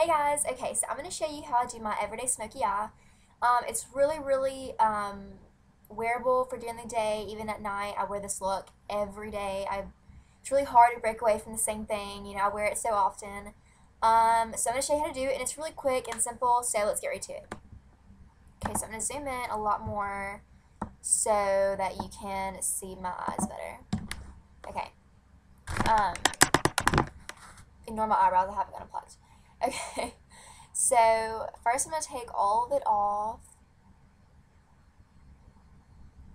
Hey guys, okay, so I'm going to show you how I do my everyday smoky eye. Um, it's really, really um, wearable for during the day, even at night. I wear this look every day. I, it's really hard to break away from the same thing. You know, I wear it so often. Um, so I'm going to show you how to do it, and it's really quick and simple, so let's get right to it. Okay, so I'm going to zoom in a lot more so that you can see my eyes better. Okay. Um, ignore my eyebrows, I haven't got them plugged. Okay, so first I'm going to take all of it off.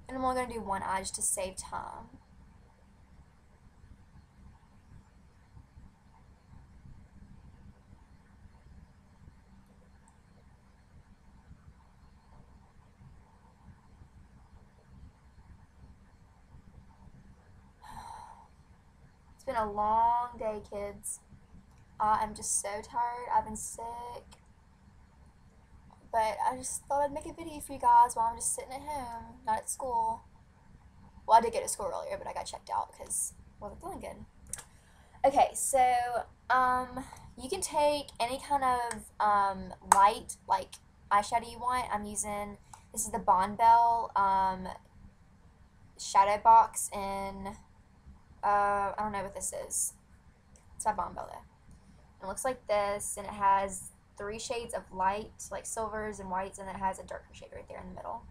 And I'm only going to do one eye just to save time. It's been a long day, kids. Uh, I'm just so tired. I've been sick. But I just thought I'd make a video for you guys while I'm just sitting at home, not at school. Well, I did get to school earlier, but I got checked out because I wasn't feeling good. Okay, so um, you can take any kind of um, light, like eyeshadow you want. I'm using, this is the Bonne Bell um, shadow box in, uh, I don't know what this is. It's not Bonne Bell though. It looks like this, and it has three shades of light, like silvers and whites, and it has a darker shade right there in the middle.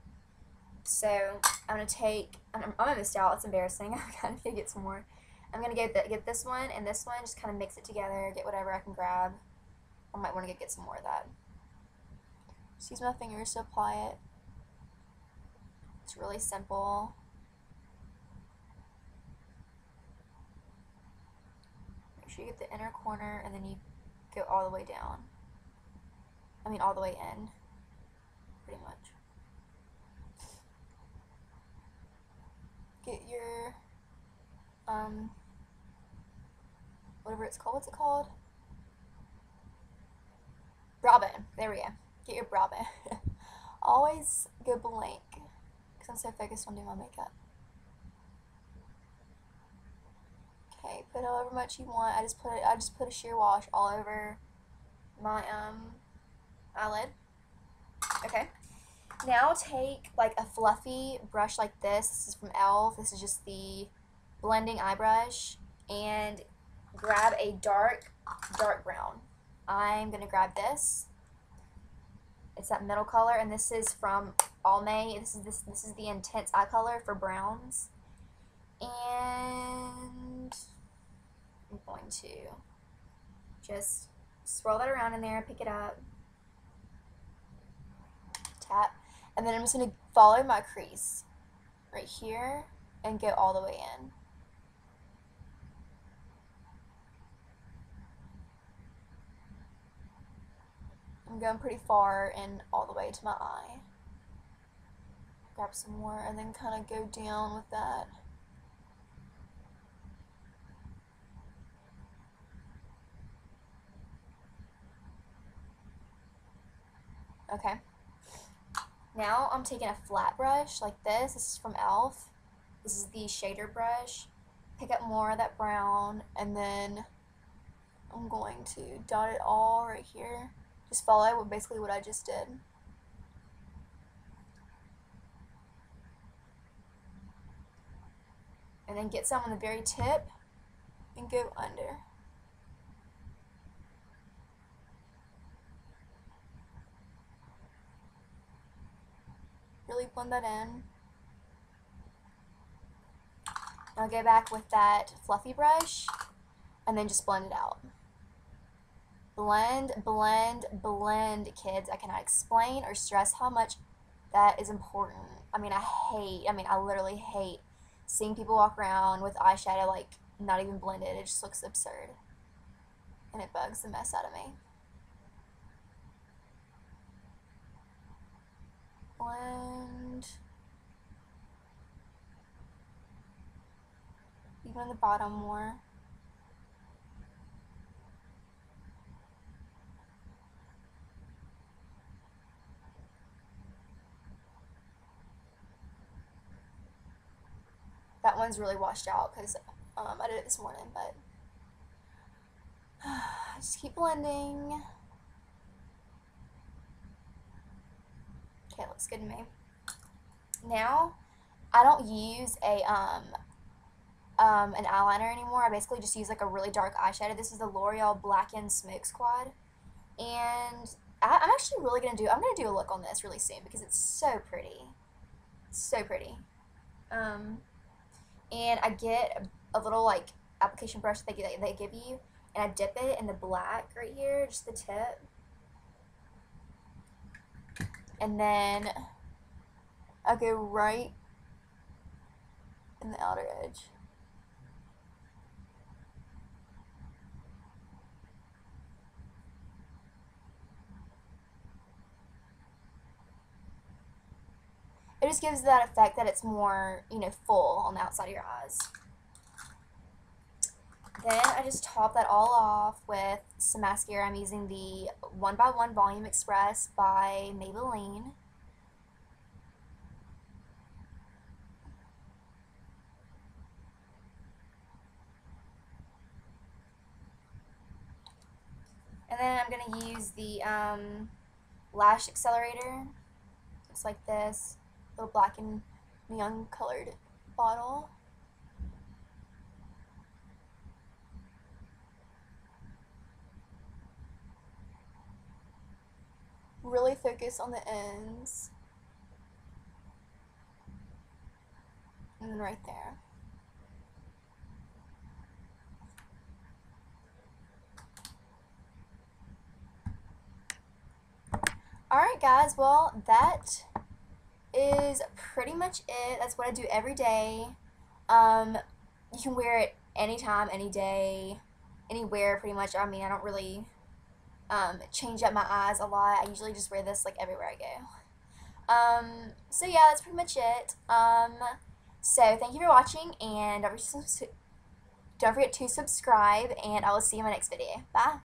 So I'm gonna take. I'm, I'm almost out. It's embarrassing. I'm kind of gonna get some more. I'm gonna get the, get this one and this one. Just kind of mix it together. Get whatever I can grab. I might want to get, get some more of that. Just use my fingers to apply it. It's really simple. Sure you get the inner corner and then you go all the way down. I mean, all the way in, pretty much. Get your, um, whatever it's called. What's it called? Brow bone. There we go. Get your bone. Always go blank because I'm so focused on doing my makeup. Okay, put however much you want. I just put. I just put a sheer wash all over my um eyelid. Okay. Now take like a fluffy brush like this. This is from e.l.f. This is just the blending eye brush. And grab a dark, dark brown. I'm going to grab this. It's that middle color. And this is from Almay. This is, this, this is the intense eye color for browns. And going to just swirl that around in there, pick it up tap, and then I'm just going to follow my crease right here and go all the way in. I'm going pretty far and all the way to my eye. Grab some more and then kind of go down with that. Okay. Now I'm taking a flat brush like this. This is from e.l.f. This is the shader brush. Pick up more of that brown and then I'm going to dot it all right here. Just follow basically what I just did. And then get some on the very tip and go under. Blend that in. I'll go back with that fluffy brush and then just blend it out. Blend, blend, blend, kids. I cannot explain or stress how much that is important. I mean, I hate, I mean, I literally hate seeing people walk around with eyeshadow like not even blended. It just looks absurd. And it bugs the mess out of me. On the bottom more. That one's really washed out because um, I did it this morning, but just keep blending. Okay, looks good to me. Now, I don't use a um, um, an eyeliner anymore. I basically just use like a really dark eyeshadow. This is the L'Oreal Blackened Smoke Squad. And I, am actually really going to do, I'm going to do a look on this really soon because it's so pretty. So pretty. Um, and I get a, little like application brush that they, they give you and I dip it in the black right here, just the tip. And then I go right in the outer edge. It just gives that effect that it's more, you know, full on the outside of your eyes. Then I just top that all off with some mascara. I'm using the One by One Volume Express by Maybelline. And then I'm going to use the um, Lash Accelerator, just like this, little black and neon colored bottle. Really focus on the ends. And then right there. Alright guys, well that is pretty much it. That's what I do every day. Um, you can wear it anytime, any day, anywhere pretty much. I mean, I don't really um, change up my eyes a lot. I usually just wear this like everywhere I go. Um, so yeah, that's pretty much it. Um, so thank you for watching, and don't forget to subscribe, and I will see you in my next video. Bye!